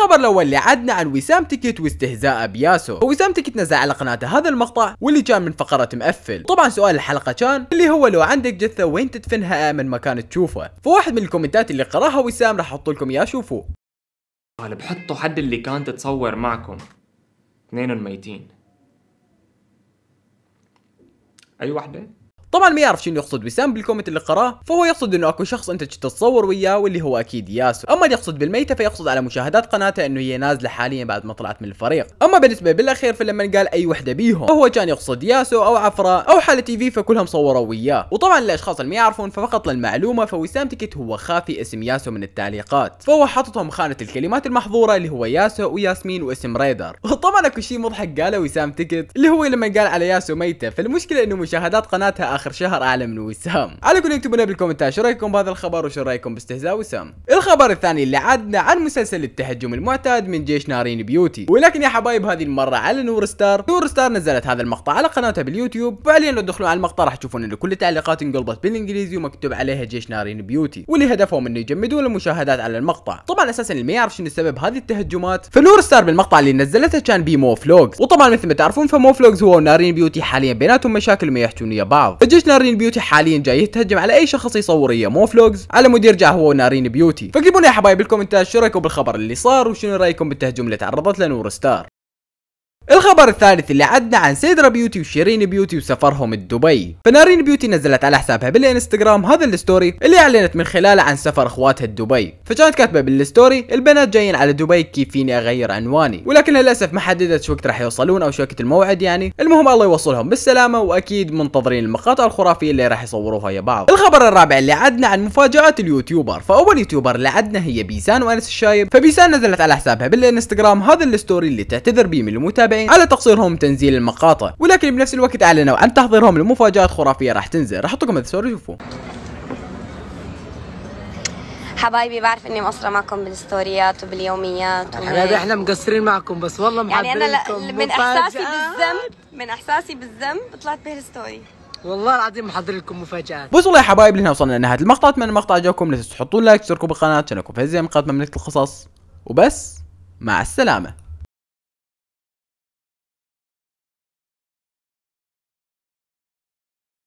الخبر الأول اللي عدنا عن وسام تكت واستهزاء بياسو وسام تكت نزل على قناته هذا المقطع واللي كان من فقرة مقفل. طبعا سؤال الحلقة كان اللي هو لو عندك جثة وين تدفنها من مكان تشوفه؟ فواحد من الكومنتات اللي قرأها وسام راح أحط لكم إياه شوفوا. قال بحطوا حد اللي كانت تتصور معكم. اثنين ميتين أي وحده طبعا ما يعرف شنو يقصد وسام بال comment اللي قراه فهو يقصد إنه أكو شخص أنت تتصور وياه واللي هو أكيد ياسو أما اللي يقصد بالميتة فيقصد على مشاهدات قناته إنه هي نازلة حاليا بعد ما طلعت من الفريق. أما بالنسبة بالأخير فلما قال أي وحدة بيهم فهو كان يقصد ياسو أو عفراء أو حالة تي في فكلهم صوروا وياه. وطبعا للاشخاص اللي ما يعرفون ففقط للمعلومة فوسام تكت هو خافي اسم ياسو من التعليقات. فهو حاططهم خانة الكلمات المحظورة اللي هو ياسو وياسمين واسم ريدر. وطبعا أكو شيء مضحك قاله وسام تكت اللي هو لما قال على ياسو ميتة فالمشكلة إنه مشاهدات قناتها آخر شهر اعلى من وسام على كل اكتبوا لنا بالكومنتات شو رأيكم بهذا الخبر وشو رأيكم باستهزاء وسام؟ الخبر الثاني اللي عدنا عن مسلسل التهجم المعتاد من جيش نارين بيوتي. ولكن يا حبايب هذه المرة على نور ستار. نور ستار نزلت هذا المقطع على قناتها باليوتيوب. فعليا لو تدخلون على المقطع راح تشوفون إنه كل التعليقات انقلبت بالإنجليزي ومكتوب عليها جيش نارين بيوتي. واللي هدفهم إنه يجمدون المشاهدات على المقطع. طبعا أساسا اللي ما يعرف شنو سبب هذه التهجمات. فنور ستار بالمقطع اللي نزلته كان بي مو فلوجز وطبعا مثل ما تعرفون فمو فلوجز هو ونارين بيوتي حاليا بيناتهم مشاكل وما يحجون بعض. فجيش نارين بيوتي حاليا جاي يتهجم على أي شخص يصور وياه مو فلوجز على مود يرجع هو ونارين بيوتي. فاكتبوا لي يا حبايب بالكومنتات شو رأيكم بالخبر اللي صار؟ وشنو رأيكم بالتهجم اللي تعرضت له نور ستار الخبر الثالث اللي عدنا عن سيدرا بيوتي وشيرين بيوتي وسفرهم لدبي فنارين بيوتي نزلت على حسابها بالإنستغرام هذا ال story اللي أعلنت من خلاله عن سفر أخواتها لدبي فكانت كاتبة بال story البنات جايين على دبي كيف فيني أغير عنواني. ولكن للأسف ما حددت وقت راح يوصلون أو وقت الموعد يعني. المهم الله يوصلهم بالسلامة وأكيد منتظرين المقاطع الخرافية اللي راح يصوروها ويا بعض. الخبر الرابع اللي عدنا عن مفاجآت ال YouTuber. فأول YouTuber اللي عدنا هي بيسان وأنس الشايب. فبيسان نزلت على حسابها بالإنستغرام هذا ال story اللي تعتذر به من المتابعين على تقصيرهم تنزيل المقاطع. ولكن بنفس الوقت أعلنوا عن تحضيرهم لمفاجآت خرافية راح تنزل. راح أحط لكم ال story شوفوا حبايبي بعرف إني مقصره معكم بالستوريات وباليوميات حبايبي إحنا مقصرين معكم بس والله يعني أنا من إحساسي. بالذنب من إحساسي بالذنب طلعت بهال story والله العظيم محضر لكم مفاجآت. بس والله يا حبايب لهنا وصلنا لنهاية المقطع. أتمنى المقطع عجبكم لا تنسوا تحطون like تشتركوا بالقناة عشان اكون في زي مقاطع مملكة القصص. وبس مع السلامة.